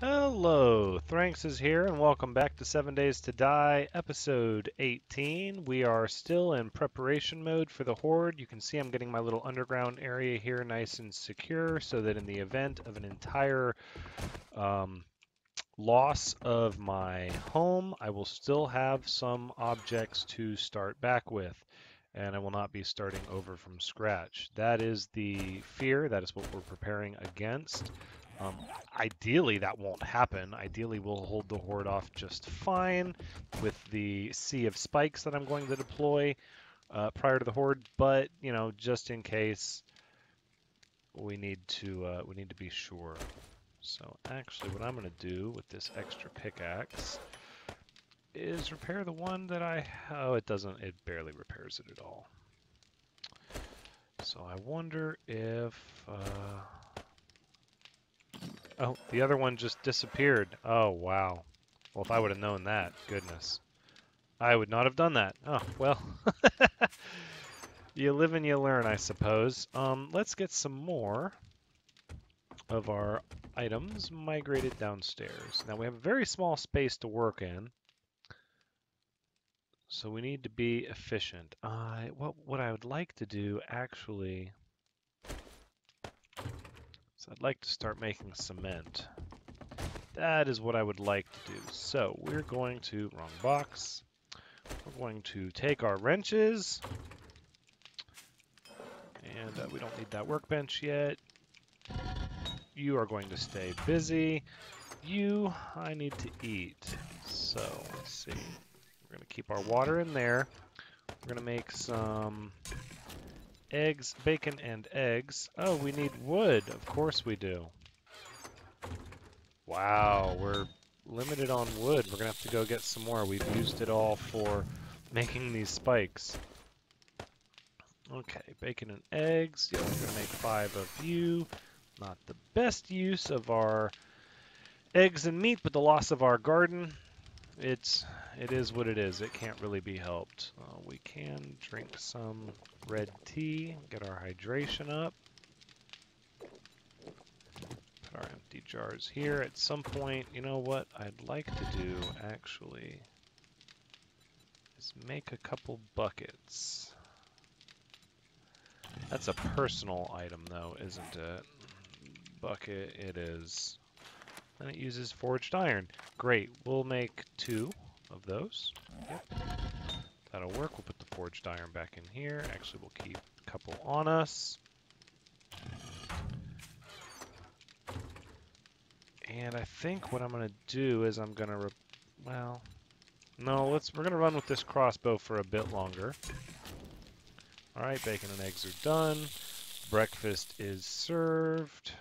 Hello, Thranxes here, and welcome back to 7 Days to Die, episode 18. We are still in preparation mode for the Horde. You can see I'm getting my little underground area here nice and secure so that in the event of an entire um, loss of my home, I will still have some objects to start back with, and I will not be starting over from scratch. That is the fear, that is what we're preparing against. Um, ideally, that won't happen. Ideally, we'll hold the horde off just fine with the sea of spikes that I'm going to deploy uh, prior to the horde. But you know, just in case, we need to uh, we need to be sure. So actually, what I'm going to do with this extra pickaxe is repair the one that I. Oh, it doesn't. It barely repairs it at all. So I wonder if. Uh, Oh, the other one just disappeared. Oh, wow. Well, if I would have known that, goodness. I would not have done that. Oh, well. you live and you learn, I suppose. Um, let's get some more of our items migrated downstairs. Now, we have a very small space to work in. So we need to be efficient. Uh, what, what I would like to do, actually... So I'd like to start making cement. That is what I would like to do. So we're going to, wrong box, we're going to take our wrenches, and uh, we don't need that workbench yet. You are going to stay busy. You, I need to eat. So let's see. We're going to keep our water in there. We're going to make some eggs, bacon, and eggs. Oh, we need wood. Of course we do. Wow, we're limited on wood. We're going to have to go get some more. We've used it all for making these spikes. Okay, bacon and eggs. Yeah, we're going to make five of you. Not the best use of our eggs and meat, but the loss of our garden. It's it is what it is. It can't really be helped. Uh, we can drink some red tea, get our hydration up. Put our empty jars here. At some point, you know what I'd like to do, actually, is make a couple buckets. That's a personal item, though, isn't it? Bucket it is. And it uses forged iron. Great, we'll make two of those. Yep. That'll work. We'll put the forged iron back in here. Actually, we'll keep a couple on us. And I think what I'm going to do is I'm going to, well, no, let's, we're going to run with this crossbow for a bit longer. All right, bacon and eggs are done. Breakfast is served.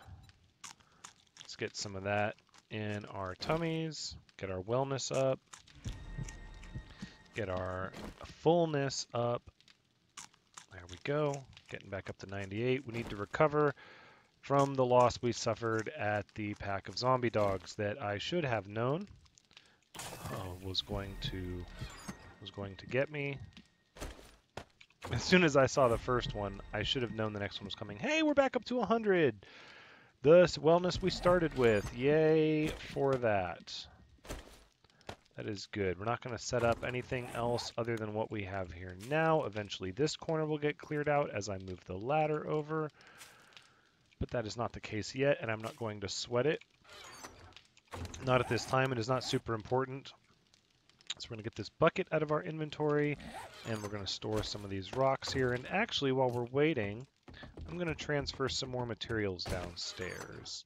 Let's get some of that in our tummies, get our wellness up get our fullness up. There we go. Getting back up to 98. We need to recover from the loss we suffered at the pack of zombie dogs that I should have known uh, was going to was going to get me. As soon as I saw the first one, I should have known the next one was coming. Hey, we're back up to 100. The wellness we started with. Yay for that. That is good. We're not going to set up anything else other than what we have here now. Eventually this corner will get cleared out as I move the ladder over. But that is not the case yet, and I'm not going to sweat it. Not at this time. It is not super important. So we're going to get this bucket out of our inventory, and we're going to store some of these rocks here. And actually, while we're waiting, I'm going to transfer some more materials downstairs.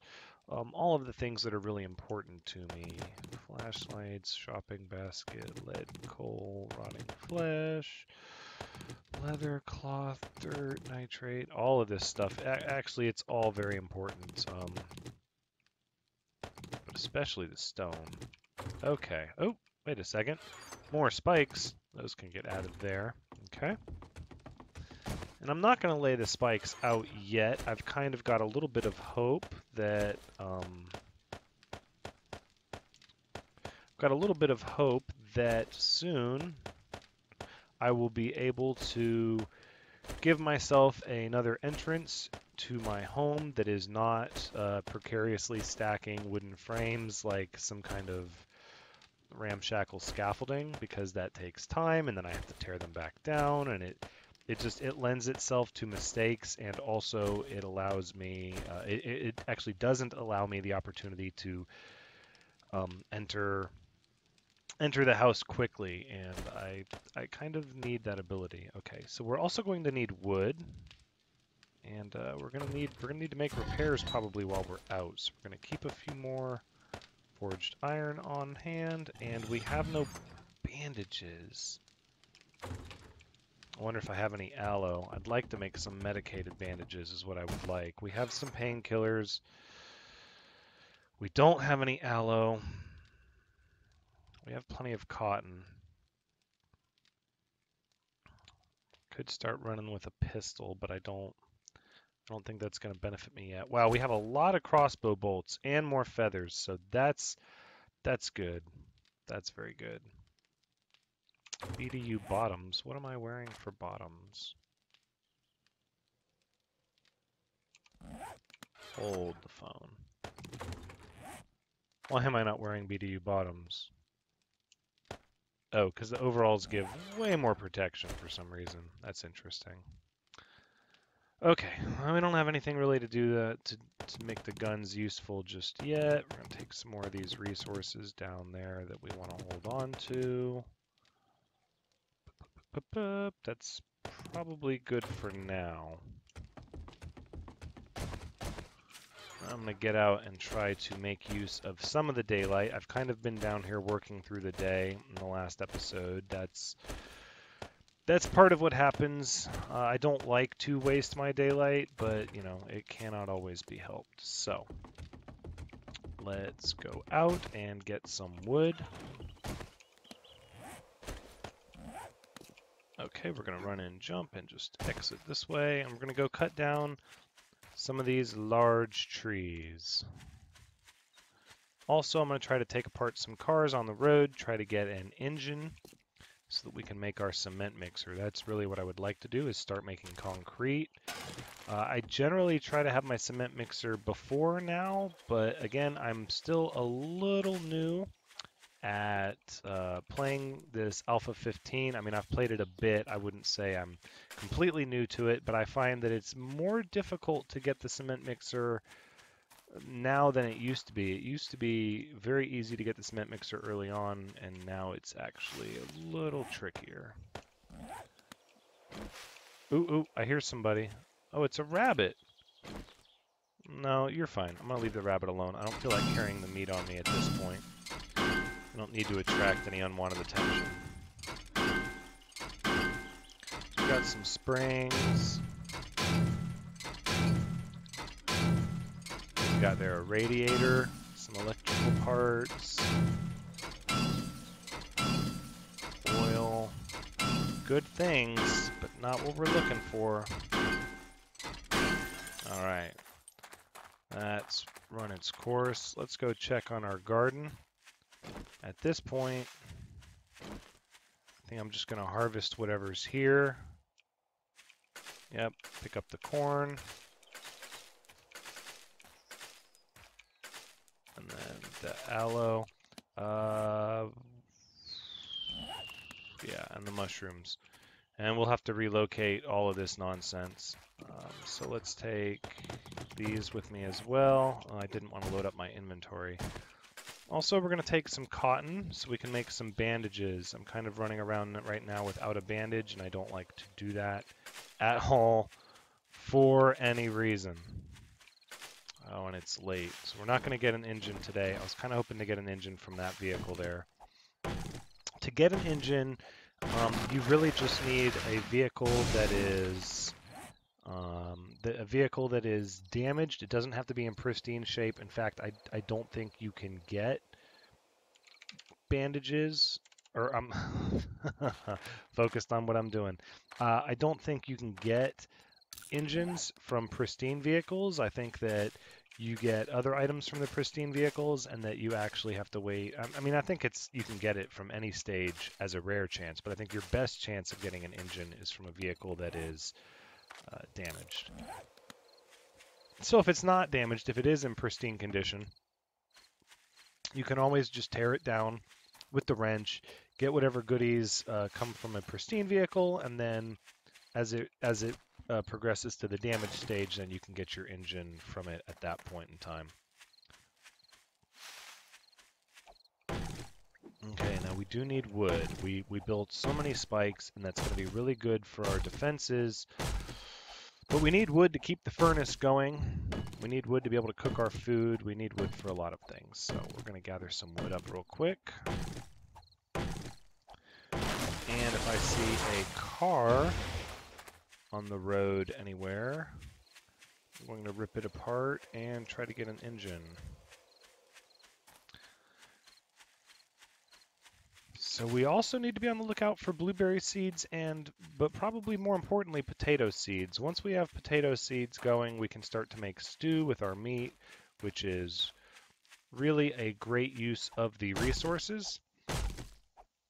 Um, all of the things that are really important to me. Flashlights, shopping basket, lead, coal, rotting flesh, leather, cloth, dirt, nitrate, all of this stuff. A actually, it's all very important, um, but especially the stone. Okay. Oh, wait a second. More spikes. Those can get added there. Okay. And I'm not going to lay the spikes out yet. I've kind of got a little bit of hope that... Um, I've got a little bit of hope that soon I will be able to give myself another entrance to my home that is not uh, precariously stacking wooden frames like some kind of ramshackle scaffolding because that takes time and then I have to tear them back down and it it just it lends itself to mistakes and also it allows me uh, it, it actually doesn't allow me the opportunity to um, enter enter the house quickly. And I I kind of need that ability. Okay so we're also going to need wood. And uh, we're gonna need we're gonna need to make repairs probably while we're out. So we're gonna keep a few more forged iron on hand. And we have no bandages I wonder if I have any aloe. I'd like to make some medicated bandages is what I would like. We have some painkillers. We don't have any aloe. We have plenty of cotton. Could start running with a pistol, but I don't I don't think that's going to benefit me yet. Wow, we have a lot of crossbow bolts and more feathers, so that's that's good. That's very good. BDU bottoms. What am I wearing for bottoms? Hold the phone. Why am I not wearing BDU bottoms? Oh, because the overalls give way more protection for some reason. That's interesting. Okay, well, we don't have anything really to do to, to make the guns useful just yet. We're going to take some more of these resources down there that we want to hold on to. That's probably good for now. I'm going to get out and try to make use of some of the daylight. I've kind of been down here working through the day in the last episode. That's that's part of what happens. Uh, I don't like to waste my daylight, but, you know, it cannot always be helped. So, let's go out and get some wood. Okay, we're going to run and jump and just exit this way. And we're going to go cut down some of these large trees. Also, I'm going to try to take apart some cars on the road, try to get an engine so that we can make our cement mixer. That's really what I would like to do is start making concrete. Uh, I generally try to have my cement mixer before now, but again, I'm still a little new at uh, playing this Alpha 15. I mean, I've played it a bit. I wouldn't say I'm completely new to it, but I find that it's more difficult to get the cement mixer now than it used to be. It used to be very easy to get the cement mixer early on, and now it's actually a little trickier. Ooh, ooh, I hear somebody. Oh, it's a rabbit. No, you're fine. I'm going to leave the rabbit alone. I don't feel like carrying the meat on me at this point. I don't need to attract any unwanted attention. We got some springs. We got there a radiator, some electrical parts, oil. Good things, but not what we're looking for. Alright. That's run its course. Let's go check on our garden. At this point, I think I'm just going to harvest whatever's here. Yep, pick up the corn. And then the aloe. Uh, yeah, and the mushrooms. And we'll have to relocate all of this nonsense. Um, so let's take these with me as well. Oh, I didn't want to load up my inventory. Also, we're going to take some cotton so we can make some bandages. I'm kind of running around right now without a bandage, and I don't like to do that at all for any reason. Oh, and it's late, so we're not going to get an engine today. I was kind of hoping to get an engine from that vehicle there. To get an engine, um, you really just need a vehicle that is um, the, a vehicle that is damaged, it doesn't have to be in pristine shape. In fact, I, I don't think you can get bandages, or I'm focused on what I'm doing. Uh, I don't think you can get engines from pristine vehicles. I think that you get other items from the pristine vehicles and that you actually have to wait. I, I mean, I think it's you can get it from any stage as a rare chance, but I think your best chance of getting an engine is from a vehicle that is uh, damaged. So if it's not damaged, if it is in pristine condition, you can always just tear it down with the wrench, get whatever goodies uh, come from a pristine vehicle, and then as it as it uh, progresses to the damage stage, then you can get your engine from it at that point in time. Okay, now we do need wood. We we built so many spikes, and that's going to be really good for our defenses. But we need wood to keep the furnace going. We need wood to be able to cook our food. We need wood for a lot of things. So we're going to gather some wood up real quick. And if I see a car on the road anywhere, I'm going to rip it apart and try to get an engine. So we also need to be on the lookout for blueberry seeds and, but probably more importantly, potato seeds. Once we have potato seeds going, we can start to make stew with our meat, which is really a great use of the resources.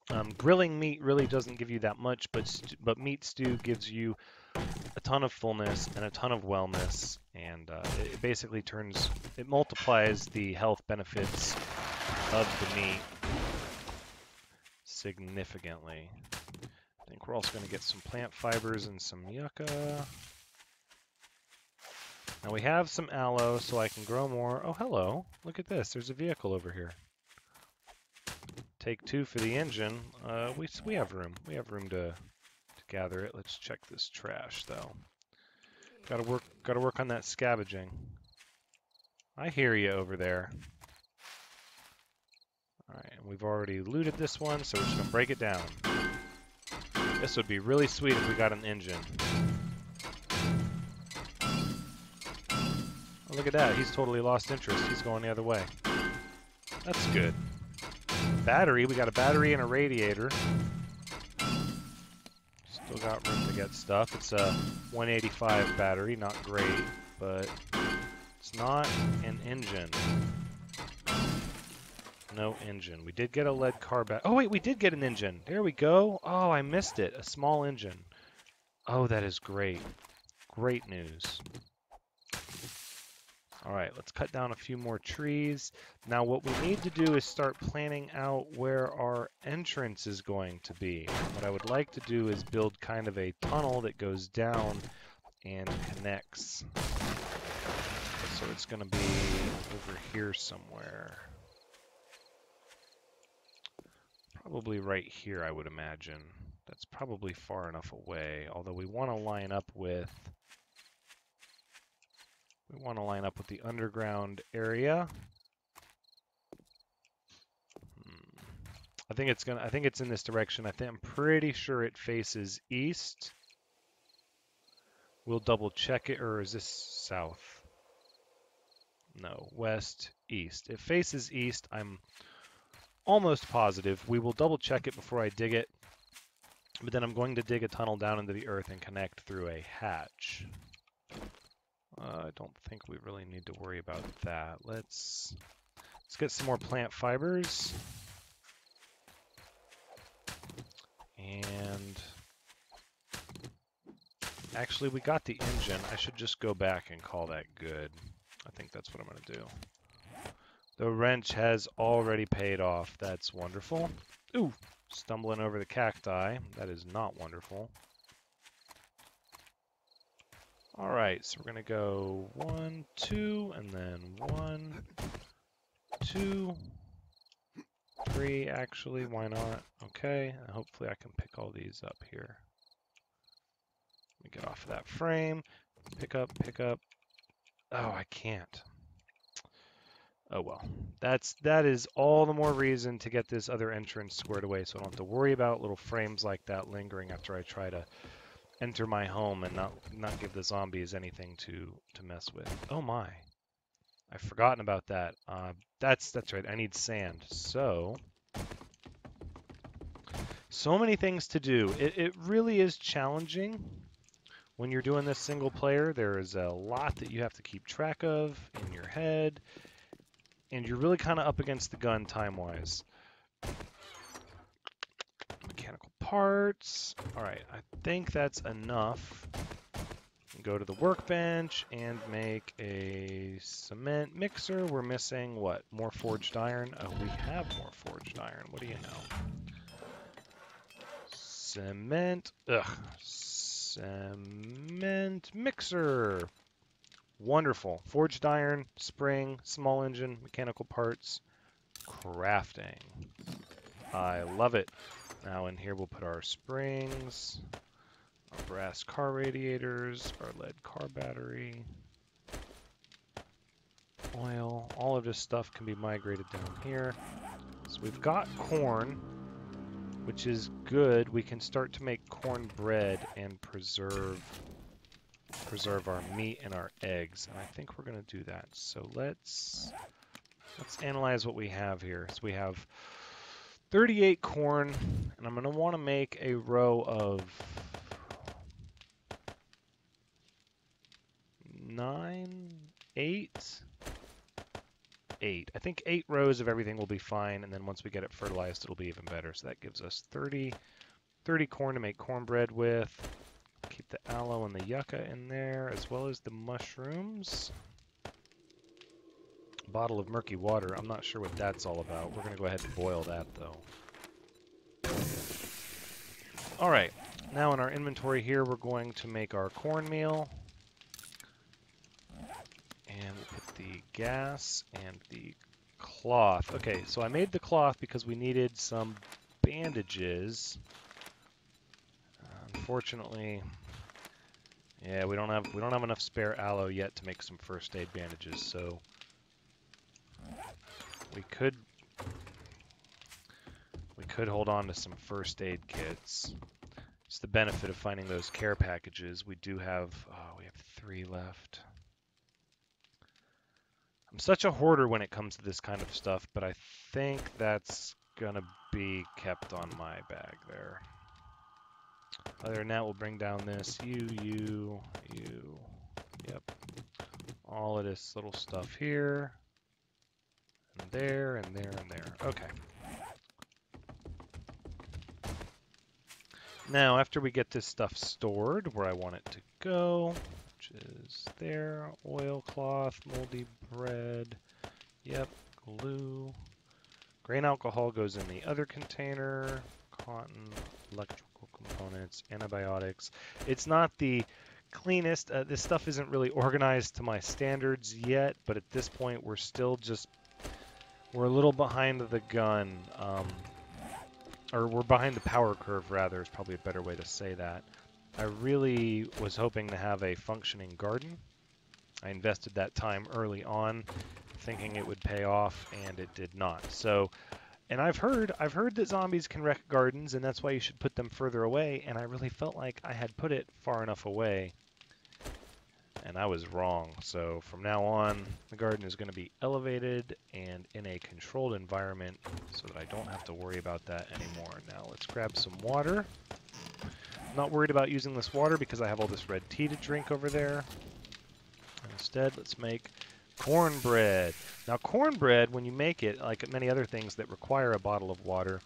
Um, grilling meat really doesn't give you that much, but but meat stew gives you a ton of fullness and a ton of wellness, and uh, it basically turns, it multiplies the health benefits of the meat significantly. I think we're also going to get some plant fibers and some yucca. Now we have some aloe, so I can grow more. Oh, hello. Look at this. There's a vehicle over here. Take two for the engine. Uh, we, we have room. We have room to, to gather it. Let's check this trash, though. Gotta work, gotta work on that scavenging. I hear you over there. And we've already looted this one, so we're just going to break it down. This would be really sweet if we got an engine. Oh, look at that, he's totally lost interest. He's going the other way. That's good. Battery, we got a battery and a radiator. Still got room to get stuff. It's a 185 battery, not great, but it's not an engine. No engine. We did get a lead car back. Oh, wait, we did get an engine. There we go. Oh, I missed it. A small engine. Oh, that is great. Great news. All right, let's cut down a few more trees. Now what we need to do is start planning out where our entrance is going to be. What I would like to do is build kind of a tunnel that goes down and connects. So it's going to be over here somewhere. Probably right here, I would imagine. That's probably far enough away, although we want to line up with... We want to line up with the underground area. Hmm. I think it's gonna. I think it's in this direction. I think I'm pretty sure it faces east. We'll double check it, or is this south? No, west, east. It faces east. I'm almost positive. We will double check it before I dig it. But then I'm going to dig a tunnel down into the earth and connect through a hatch. Uh, I don't think we really need to worry about that. Let's let's get some more plant fibers. And actually we got the engine. I should just go back and call that good. I think that's what I'm going to do. The wrench has already paid off. That's wonderful. Ooh, stumbling over the cacti. That is not wonderful. All right, so we're going to go one, two, and then one, two, three, actually. Why not? Okay, and hopefully I can pick all these up here. Let me get off of that frame. Pick up, pick up. Oh, I can't. Oh well, that's that is all the more reason to get this other entrance squared away, so I don't have to worry about little frames like that lingering after I try to enter my home and not not give the zombies anything to to mess with. Oh my, I've forgotten about that. Uh, that's that's right. I need sand. So so many things to do. It it really is challenging. When you're doing this single player, there is a lot that you have to keep track of in your head and you're really kind of up against the gun time-wise. Mechanical parts. All right, I think that's enough. Go to the workbench and make a cement mixer. We're missing what? More forged iron? Oh, we have more forged iron. What do you know? Cement. Ugh. Cement mixer. Wonderful. Forged iron, spring, small engine, mechanical parts, crafting. I love it. Now in here we'll put our springs, our brass car radiators, our lead car battery, oil. All of this stuff can be migrated down here. So we've got corn, which is good. We can start to make corn bread and preserve preserve our meat and our eggs. And I think we're going to do that. So let's let's analyze what we have here. So we have 38 corn, and I'm going to want to make a row of nine, eight, eight. I think eight rows of everything will be fine, and then once we get it fertilized, it'll be even better. So that gives us 30, 30 corn to make cornbread with. Keep the aloe and the yucca in there, as well as the mushrooms. Bottle of murky water. I'm not sure what that's all about. We're going to go ahead and boil that, though. All right. Now in our inventory here, we're going to make our cornmeal. And we'll put the gas and the cloth. Okay, so I made the cloth because we needed some bandages. Unfortunately, yeah, we don't have we don't have enough spare aloe yet to make some first aid bandages, so we could we could hold on to some first aid kits. It's the benefit of finding those care packages. We do have oh, we have three left. I'm such a hoarder when it comes to this kind of stuff, but I think that's gonna be kept on my bag there. Other than that, we'll bring down this. You, you, you. Yep. All of this little stuff here. And there, and there, and there. Okay. Now, after we get this stuff stored where I want it to go, which is there, oilcloth, moldy bread, yep, glue. Grain alcohol goes in the other container, cotton, electrical components, antibiotics. It's not the cleanest. Uh, this stuff isn't really organized to my standards yet, but at this point we're still just we're a little behind the gun, um, or we're behind the power curve rather is probably a better way to say that. I really was hoping to have a functioning garden. I invested that time early on, thinking it would pay off, and it did not. So and I've heard I've heard that zombies can wreck gardens, and that's why you should put them further away. And I really felt like I had put it far enough away, and I was wrong. So from now on, the garden is going to be elevated and in a controlled environment, so that I don't have to worry about that anymore. Now let's grab some water. I'm not worried about using this water because I have all this red tea to drink over there. Instead, let's make Cornbread. Now, cornbread, when you make it, like many other things that require a bottle of water,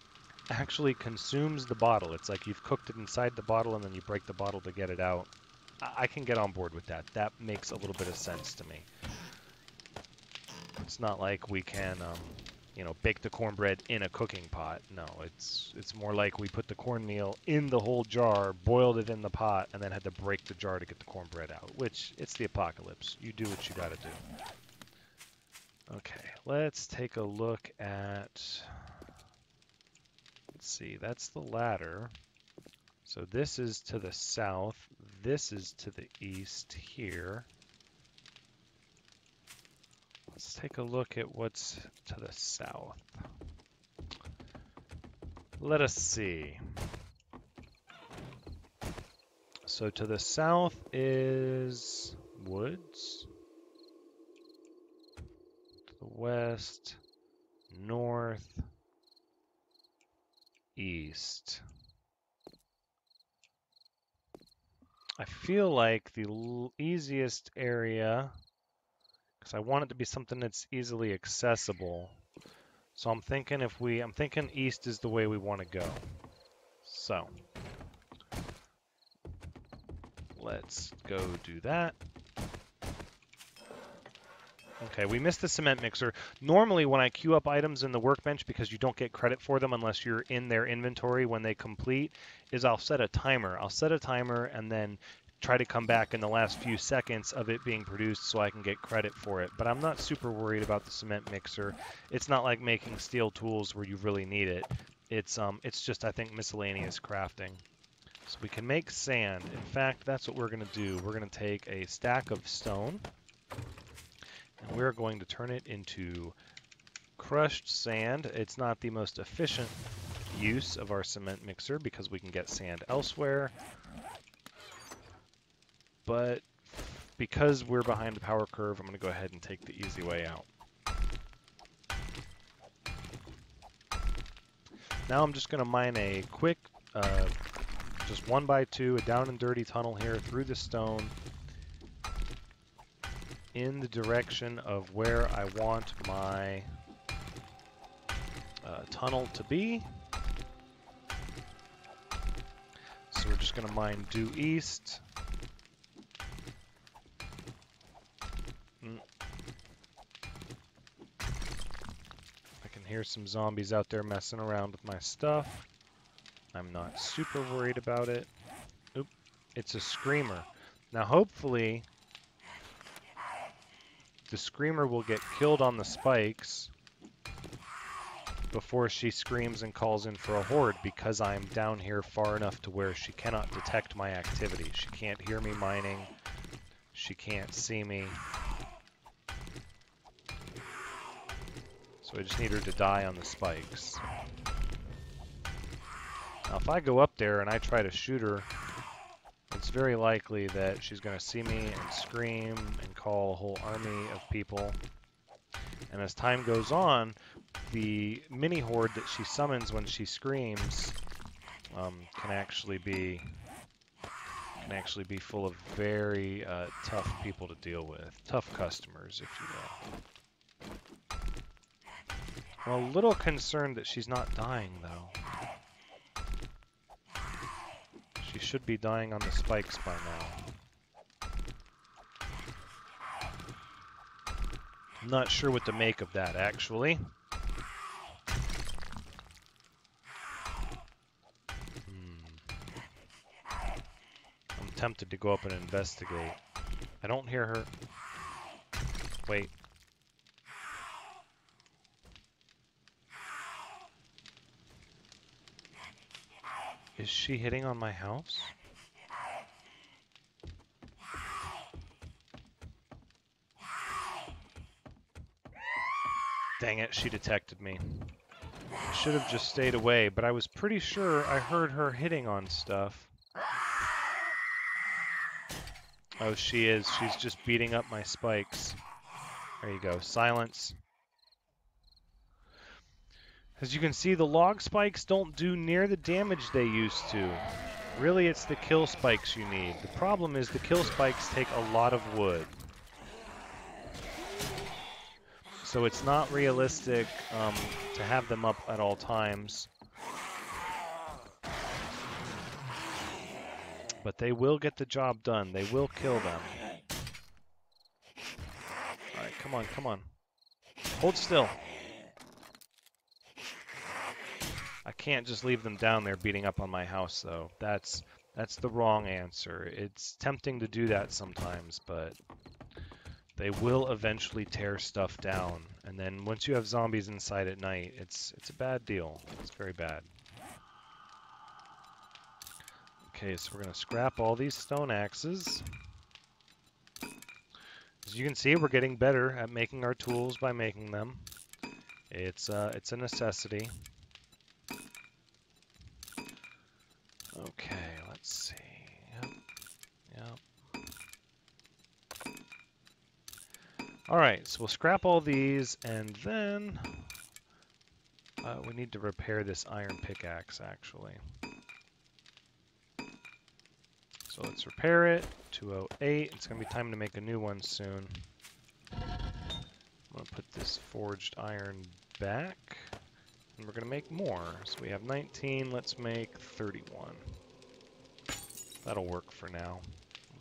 actually consumes the bottle. It's like you've cooked it inside the bottle and then you break the bottle to get it out. I can get on board with that. That makes a little bit of sense to me. It's not like we can, um, you know, bake the cornbread in a cooking pot. No, it's it's more like we put the cornmeal in the whole jar, boiled it in the pot, and then had to break the jar to get the cornbread out. Which it's the apocalypse. You do what you got to do. Okay, let's take a look at, let's see, that's the ladder. So this is to the south, this is to the east here. Let's take a look at what's to the south. Let us see. So to the south is woods west, north, east. I feel like the easiest area, because I want it to be something that's easily accessible. So I'm thinking if we, I'm thinking east is the way we want to go. So, let's go do that. Okay, we missed the cement mixer. Normally, when I queue up items in the workbench, because you don't get credit for them unless you're in their inventory when they complete, is I'll set a timer. I'll set a timer and then try to come back in the last few seconds of it being produced so I can get credit for it. But I'm not super worried about the cement mixer. It's not like making steel tools where you really need it. It's um, it's just I think miscellaneous crafting. So we can make sand. In fact, that's what we're going to do. We're going to take a stack of stone and we're going to turn it into crushed sand. It's not the most efficient use of our cement mixer because we can get sand elsewhere. But because we're behind the power curve, I'm going to go ahead and take the easy way out. Now I'm just going to mine a quick, uh, just one by two, a down and dirty tunnel here through the stone in the direction of where I want my uh, tunnel to be. So we're just going to mine due east. Mm. I can hear some zombies out there messing around with my stuff. I'm not super worried about it. Oop, it's a screamer. Now hopefully the screamer will get killed on the spikes before she screams and calls in for a horde because I'm down here far enough to where she cannot detect my activity. She can't hear me mining. She can't see me. So I just need her to die on the spikes. Now if I go up there and I try to shoot her it's very likely that she's going to see me and scream and call a whole army of people. And as time goes on, the mini horde that she summons when she screams um, can actually be can actually be full of very uh, tough people to deal with, tough customers, if you will. I'm a little concerned that she's not dying, though. She should be dying on the spikes by now. I'm not sure what to make of that, actually. Hmm. I'm tempted to go up and investigate. I don't hear her. Wait. Is she hitting on my house? Dang it, she detected me. I should have just stayed away, but I was pretty sure I heard her hitting on stuff. Oh, she is. She's just beating up my spikes. There you go. Silence. As you can see, the log spikes don't do near the damage they used to. Really, it's the kill spikes you need. The problem is the kill spikes take a lot of wood. So it's not realistic um, to have them up at all times. But they will get the job done. They will kill them. Alright, come on, come on. Hold still. I can't just leave them down there beating up on my house, though. That's that's the wrong answer. It's tempting to do that sometimes, but they will eventually tear stuff down. And then once you have zombies inside at night, it's it's a bad deal. It's very bad. Okay, so we're going to scrap all these stone axes. As you can see, we're getting better at making our tools by making them. It's, uh, it's a necessity. Okay, let's see. Yep. Yep. Alright, so we'll scrap all these, and then uh, we need to repair this iron pickaxe, actually. So let's repair it. 208. It's going to be time to make a new one soon. I'm going to put this forged iron back. And we're going to make more. So we have 19, let's make 31. That'll work for now.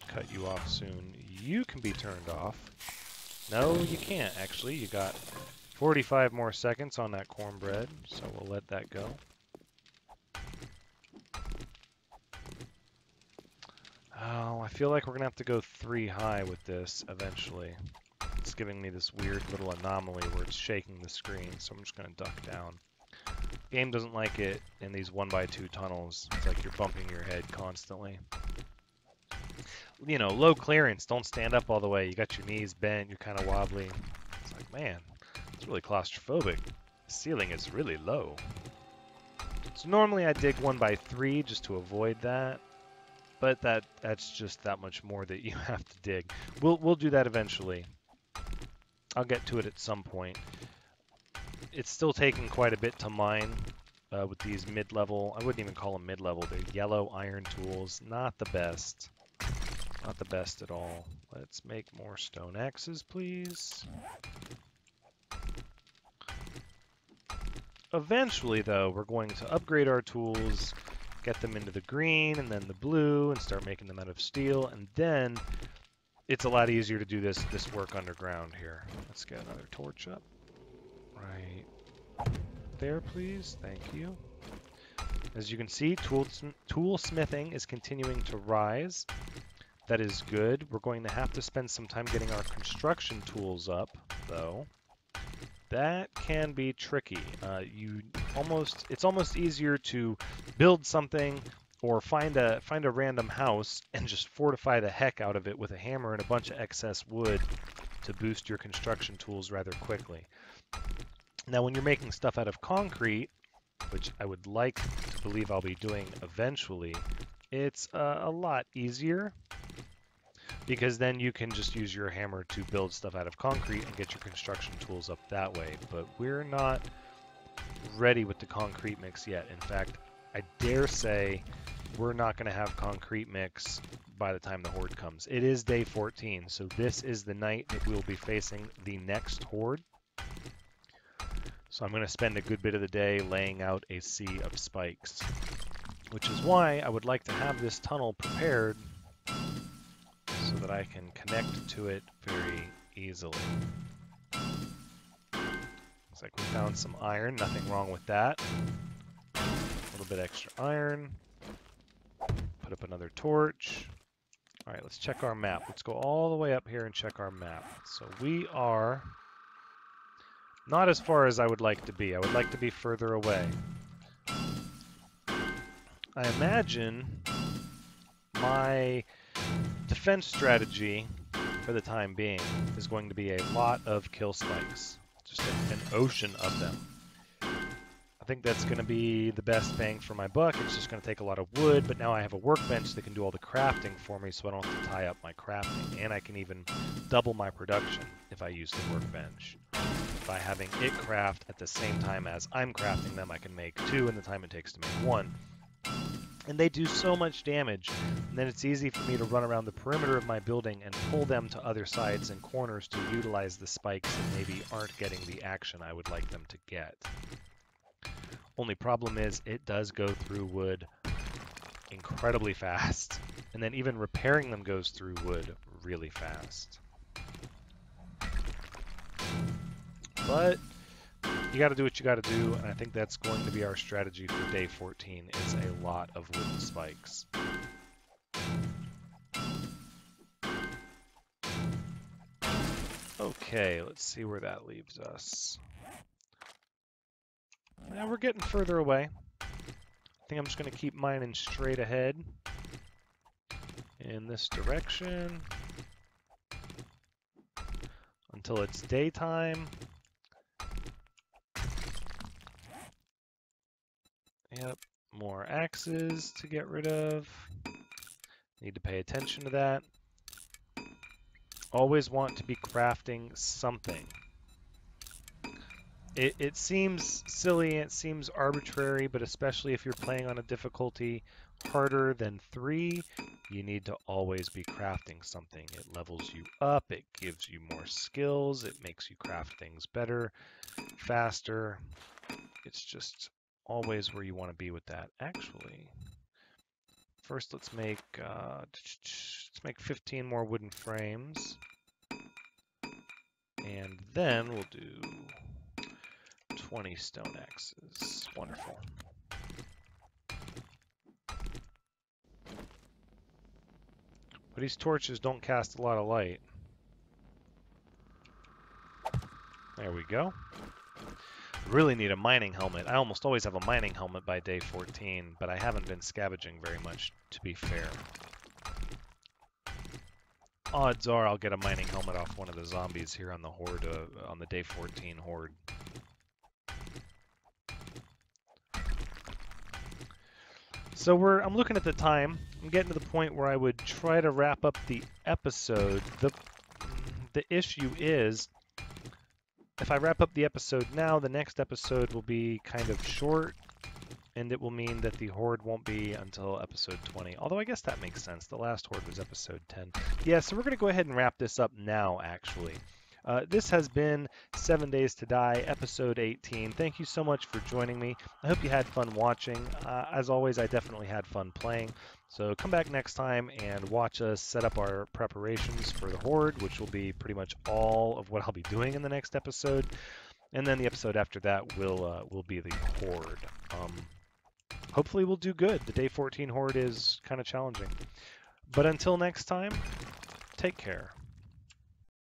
cut you off soon. You can be turned off. No, you can't, actually. You got 45 more seconds on that cornbread, so we'll let that go. Oh, I feel like we're going to have to go three high with this eventually. It's giving me this weird little anomaly where it's shaking the screen, so I'm just going to duck down. Game doesn't like it in these one by two tunnels. It's like you're bumping your head constantly. You know, low clearance, don't stand up all the way. You got your knees bent, you're kind of wobbly. It's like, man, it's really claustrophobic. The ceiling is really low. So normally I dig one by three just to avoid that but that that's just that much more that you have to dig. We'll we'll do that eventually. I'll get to it at some point. It's still taking quite a bit to mine uh, with these mid-level. I wouldn't even call them mid-level. They're yellow iron tools. Not the best. Not the best at all. Let's make more stone axes, please. Eventually, though, we're going to upgrade our tools, get them into the green and then the blue and start making them out of steel. And then it's a lot easier to do this, this work underground here. Let's get another torch up. Right there, please. Thank you. As you can see, tool, tool smithing is continuing to rise. That is good. We're going to have to spend some time getting our construction tools up, though. That can be tricky. Uh, you almost it's almost easier to build something or find a find a random house and just fortify the heck out of it with a hammer and a bunch of excess wood to boost your construction tools rather quickly. Now when you're making stuff out of concrete, which I would like to believe I'll be doing eventually, it's uh, a lot easier because then you can just use your hammer to build stuff out of concrete and get your construction tools up that way. But we're not ready with the concrete mix yet. In fact, I dare say we're not going to have concrete mix by the time the horde comes. It is day 14, so this is the night that we'll be facing the next horde. So I'm going to spend a good bit of the day laying out a sea of spikes, which is why I would like to have this tunnel prepared so that I can connect to it very easily. Looks like we found some iron, nothing wrong with that. A little bit extra iron. Put up another torch. All right, let's check our map. Let's go all the way up here and check our map. So we are not as far as I would like to be. I would like to be further away. I imagine my defense strategy for the time being is going to be a lot of kill spikes just an ocean of them. I think that's going to be the best bang for my buck. It's just going to take a lot of wood, but now I have a workbench that can do all the crafting for me so I don't have to tie up my crafting. And I can even double my production if I use the workbench. By having it craft at the same time as I'm crafting them, I can make two in the time it takes to make one and they do so much damage. And then it's easy for me to run around the perimeter of my building and pull them to other sides and corners to utilize the spikes that maybe aren't getting the action I would like them to get. Only problem is it does go through wood incredibly fast. And then even repairing them goes through wood really fast. But you got to do what you got to do, and I think that's going to be our strategy for day 14, is a lot of wooden spikes. Okay, let's see where that leaves us. Now we're getting further away. I think I'm just going to keep mining straight ahead in this direction until it's daytime. Yep, more axes to get rid of. Need to pay attention to that. Always want to be crafting something. It, it seems silly, it seems arbitrary, but especially if you're playing on a difficulty harder than 3, you need to always be crafting something. It levels you up, it gives you more skills, it makes you craft things better, faster. It's just always where you want to be with that. Actually, First, let's make uh, let's make 15 more wooden frames, and then we'll do 20 stone axes. Wonderful. But these torches don't cast a lot of light. There we go. Really need a mining helmet. I almost always have a mining helmet by day 14, but I haven't been scavenging very much, to be fair. Odds are I'll get a mining helmet off one of the zombies here on the horde, uh, on the day 14 horde. So we're I'm looking at the time. I'm getting to the point where I would try to wrap up the episode. The the issue is if I wrap up the episode now, the next episode will be kind of short, and it will mean that the Horde won't be until episode 20. Although I guess that makes sense. The last Horde was episode 10. Yeah, so we're going to go ahead and wrap this up now, actually. Uh, this has been Seven Days to Die, episode 18. Thank you so much for joining me. I hope you had fun watching. Uh, as always, I definitely had fun playing. So come back next time and watch us set up our preparations for the Horde, which will be pretty much all of what I'll be doing in the next episode. And then the episode after that will uh, will be the Horde. Um, hopefully we'll do good. The Day 14 Horde is kind of challenging. But until next time, take care.